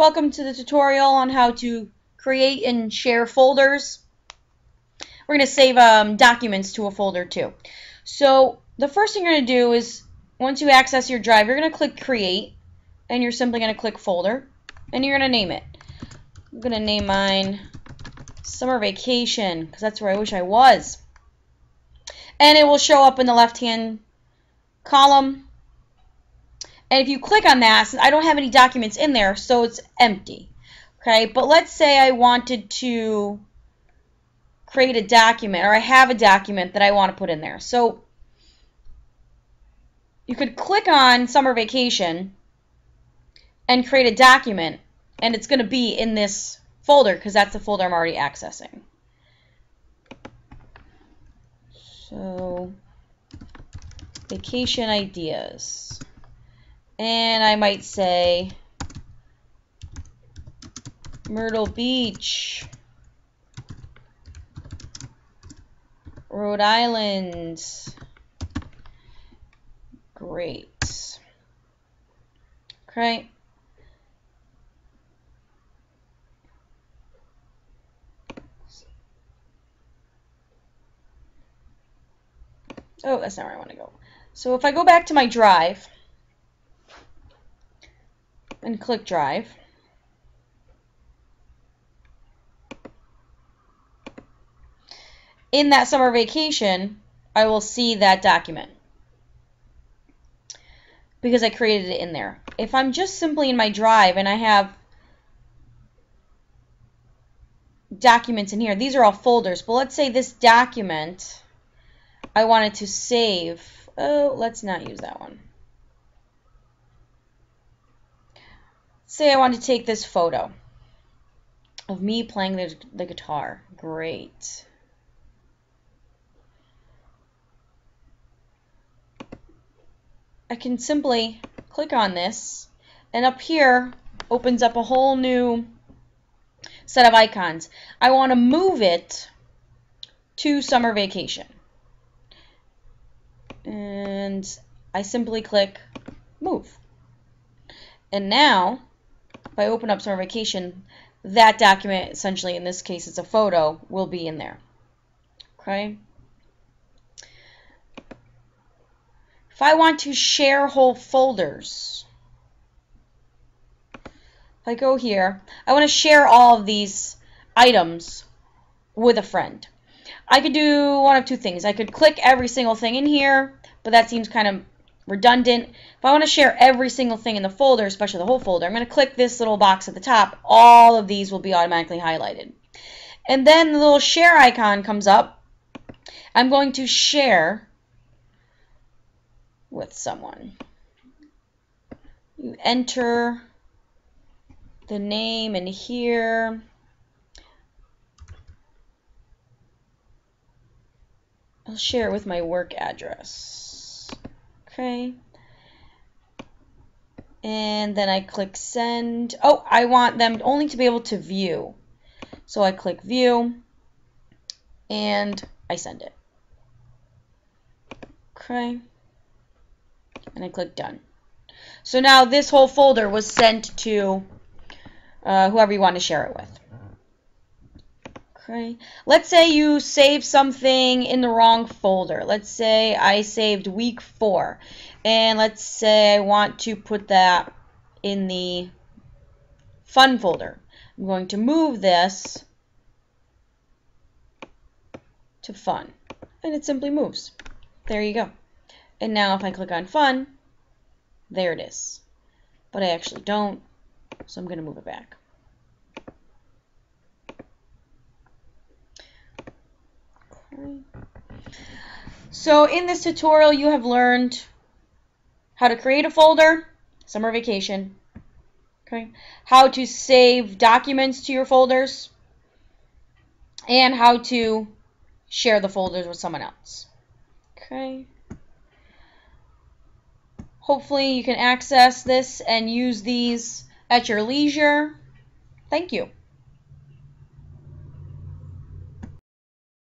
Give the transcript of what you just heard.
Welcome to the tutorial on how to create and share folders. We're going to save um, documents to a folder too. So the first thing you're going to do is once you access your drive, you're going to click create and you're simply going to click folder and you're going to name it. I'm going to name mine summer vacation because that's where I wish I was. And it will show up in the left hand column and if you click on that, I don't have any documents in there, so it's empty. Okay, but let's say I wanted to create a document, or I have a document that I want to put in there. So you could click on summer vacation and create a document, and it's going to be in this folder because that's the folder I'm already accessing. So, vacation ideas and I might say Myrtle Beach, Rhode Island. Great. Okay. Oh, that's not where I want to go. So if I go back to my drive, and click Drive. In that summer vacation, I will see that document because I created it in there. If I'm just simply in my drive and I have documents in here, these are all folders, but let's say this document I wanted to save. Oh, let's not use that one. Say I want to take this photo of me playing the, the guitar. Great. I can simply click on this and up here opens up a whole new set of icons. I want to move it to summer vacation. And I simply click move. And now I open up Vacation, that document, essentially in this case it's a photo, will be in there. Okay? If I want to share whole folders, if I go here, I want to share all of these items with a friend. I could do one of two things. I could click every single thing in here, but that seems kind of redundant. If I want to share every single thing in the folder, especially the whole folder, I'm going to click this little box at the top. All of these will be automatically highlighted. And then the little share icon comes up. I'm going to share with someone. You enter the name in here. I'll share it with my work address. Okay. And then I click send. Oh, I want them only to be able to view. So I click view and I send it. Okay. And I click done. So now this whole folder was sent to uh, whoever you want to share it with. Let's say you save something in the wrong folder. Let's say I saved week four. And let's say I want to put that in the fun folder. I'm going to move this to fun. And it simply moves. There you go. And now if I click on fun, there it is. But I actually don't, so I'm going to move it back. So in this tutorial you have learned how to create a folder, summer vacation, okay, how to save documents to your folders, and how to share the folders with someone else. Okay. Hopefully you can access this and use these at your leisure. Thank you.